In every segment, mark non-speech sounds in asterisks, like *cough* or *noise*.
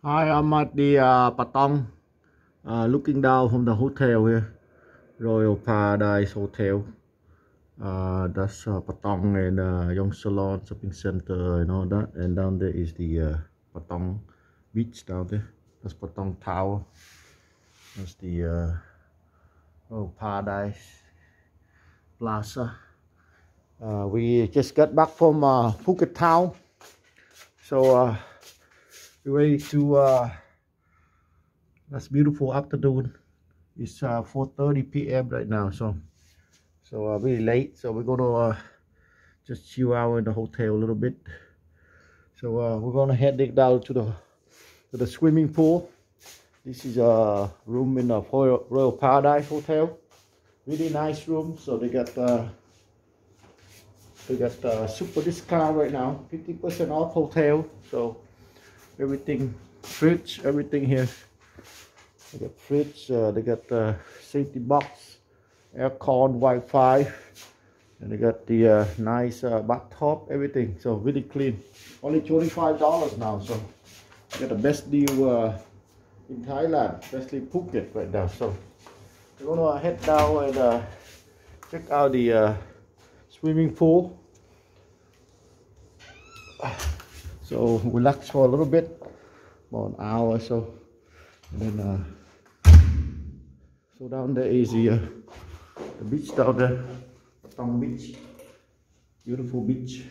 Hi, I'm at the uh, Patong, uh, looking down from the hotel here, Royal Paradise Hotel. Uh, that's uh, Patong and uh, Young Salon Shopping Center and all that. And down there is the uh, Patong Beach down there. That's Patong Tower. That's the uh, Royal Paradise Plaza. Uh, we just got back from uh, Phuket town. So, uh, ready to uh that's beautiful afternoon. It's uh 4:30 p.m right now so so uh really late. So we're gonna uh just chill out in the hotel a little bit. So uh we're gonna head down to the to the swimming pool. This is a room in the royal, royal paradise hotel. Really nice room. So they got uh they got uh super discount right now. 50 percent off hotel. So everything fridge everything here. They got fridge uh, they got the safety box aircon wi-fi and they got the uh, nice uh, bathtub everything. So really clean. Only 25 dollars now so got the best deal uh, in thailand especially phuket right now. So we're gonna head down and uh, check out the uh, swimming pool so relax for a little bit about an hour or so and then uh, so down there is the, uh, the beach down there Patong beach beautiful beach.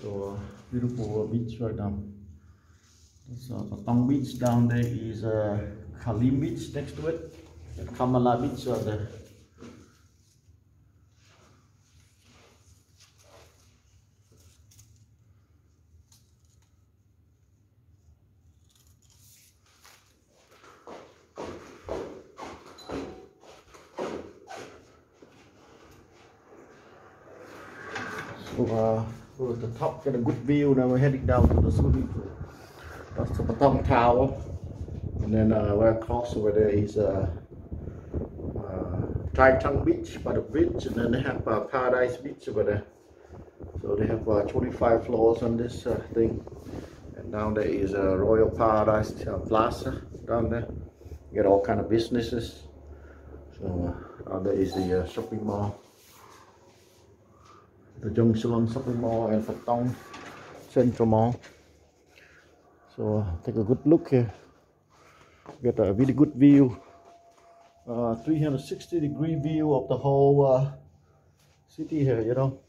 So uh, beautiful beach right now. So Patong beach down there is uh, Kalim beach next to it and Kamala beach are there So uh, we're at the top, get a good view. Now we're heading down to the swimming pool. That's the Patong Tower. And then uh, right across over there is uh, uh, Tri Trang Beach by the bridge. And then they have uh, Paradise Beach over there. So they have uh, 25 floors on this uh, thing. And down there is uh, Royal Paradise uh, Plaza down there. You get all kind of businesses. So uh, down there is the uh, shopping mall the Jungceylon Shopping Mall and Patong Central Mall. So take a good look here. Get a really good view. Uh, 360 degree view of the whole uh, city here, you know.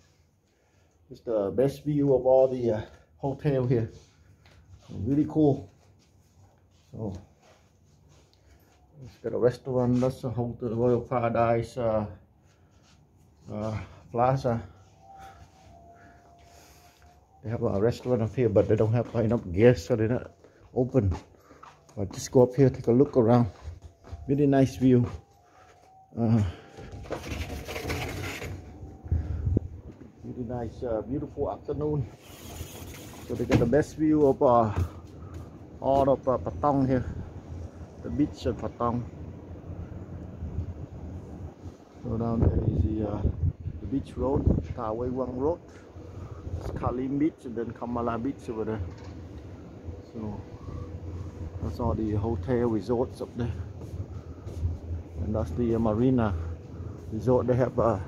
It's the best view of all the uh, hotel here. Really cool. So it's got a restaurant, that's the Hotel Royal Paradise uh, uh, Plaza. They have a restaurant up here, but they don't have enough guests, so they're not open. But just go up here, take a look around. Really nice view. Uh, really nice, uh, beautiful afternoon. So they get the best view of uh, all of uh, Patong here, the beach of Patong. So down there is the, uh, the beach road, Ta Wang Road. Kalim Beach and then Kamala Beach over there. So that's all the hotel resorts up there. And that's the uh, marina resort. They have a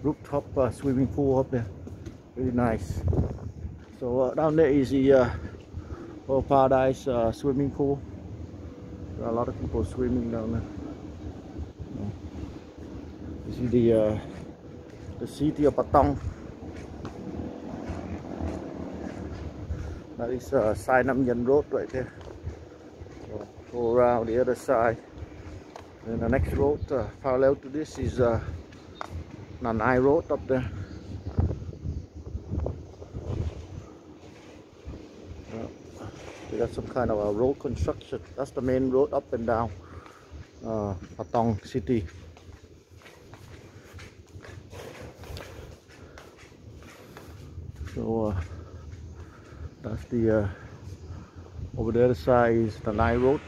rooftop uh, swimming pool up there. Really nice. So uh, down there is the uh, Paradise uh, swimming pool. There are a lot of people swimming down there. You see the uh, the city of Patong. That is uh, Sai Nam Yen Road right there. So go around the other side. And the next road uh, parallel to this is uh, Nanai Road up there. They got some kind of a road construction. That's the main road up and down uh, Patong City. So uh, that's the uh, over the other side is the Nile Road.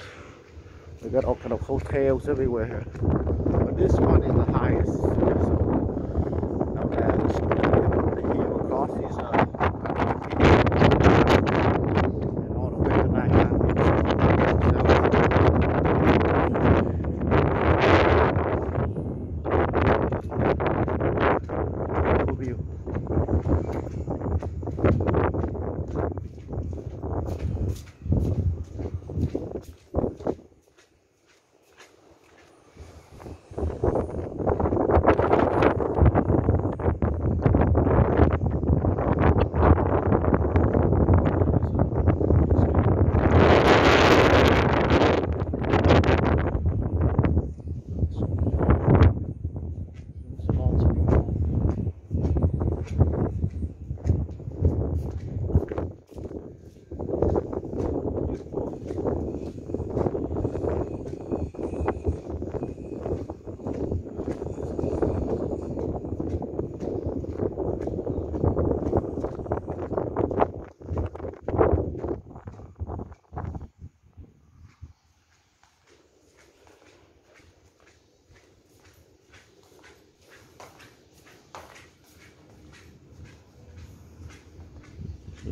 We got all kind of hotels everywhere here. But this one is the highest. So And the hill across is uh, and all the way to nighttime. Beautiful view. Salons are beautiful.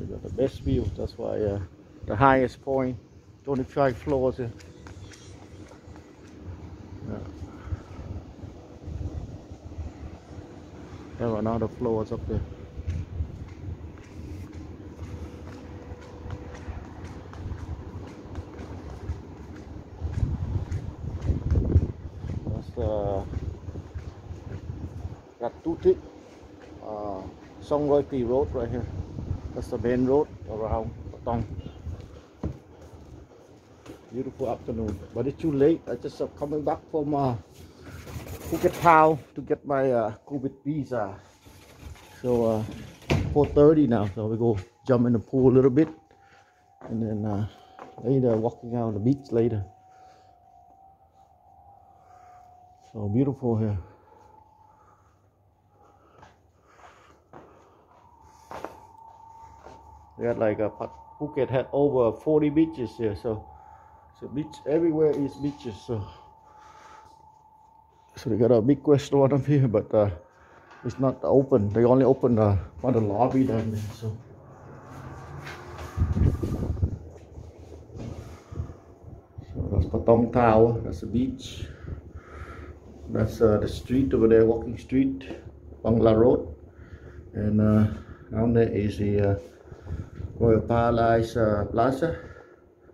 We got the best view. That's why uh, the highest point, 25 floors. Yeah. There are another floors up there. That's the Ratutik uh, Songoi Pi Road right here. That's the main road around Patong. Beautiful afternoon, but it's too late. I just uh, coming back from uh, Phuket Town to get my uh, COVID visa. So uh, 4:30 now, so we go jump in the pool a little bit, and then uh, later walking out on the beach later. So beautiful here. They had like a Phu- Phuket had over 40 beaches here, so so beach everywhere is beaches. So so they got a big restaurant *laughs* up here, but uh, it's not open. They only open uh, on the lobby down there. So so that's Patong Tower. That's the beach. That's uh, the street over there, walking street, Bangla Road, and uh, down there is the Royal Paradise uh, Plaza.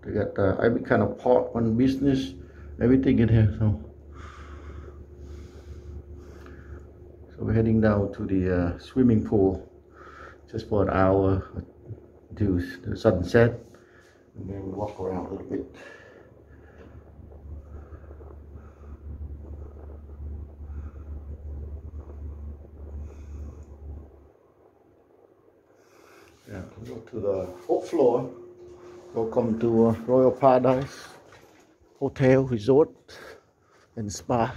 They got uh, every kind of park, one business, everything in here. So, so we're heading down to the uh, swimming pool just for an hour to the sunset, and then we walk around a little bit. Go to the fourth floor. Welcome to uh, Royal Paradise Hotel Resort and Spa.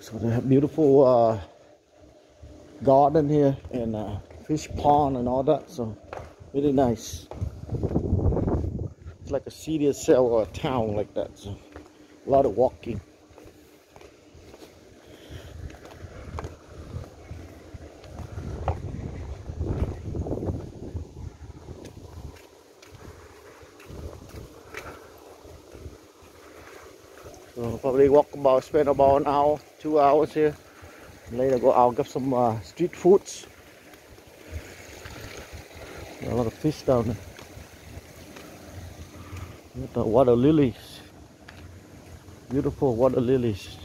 So they have beautiful uh, garden here and uh, fish pond and all that. So really nice. It's like a city itself or a town like that. So a lot of walking. So probably walk about, spend about an hour, two hours here. Later go out, get some uh, street foods. A lot of fish down there. At the water lilies. Beautiful water lilies.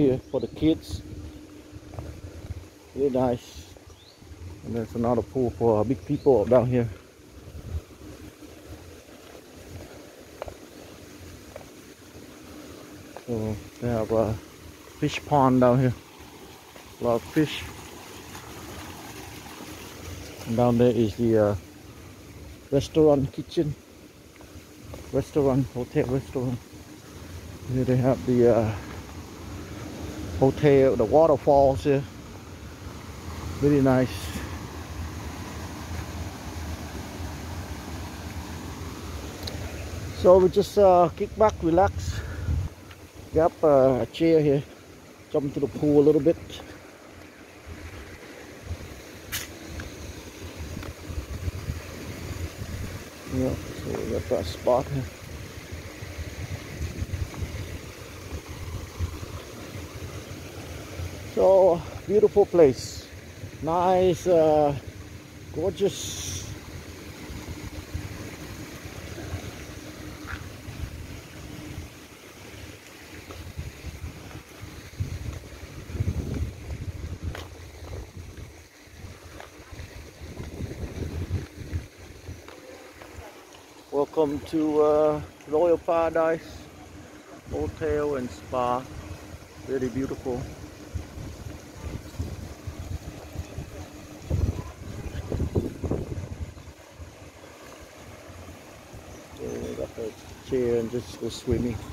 here for the kids. Really nice. And there's another pool for big people down here. So they have a fish pond down here. A lot of fish. And down there is the uh, restaurant kitchen. Restaurant, hotel restaurant. Here they have the uh, hotel, the waterfalls here. Really nice. So we just uh, kick back, relax, grab uh, a chair here, jump into the pool a little bit. Yeah, so we got that spot here. So beautiful place, nice, uh, gorgeous Welcome to uh, Royal Paradise Hotel and Spa. Very beautiful. So we got the chair and just go swimming.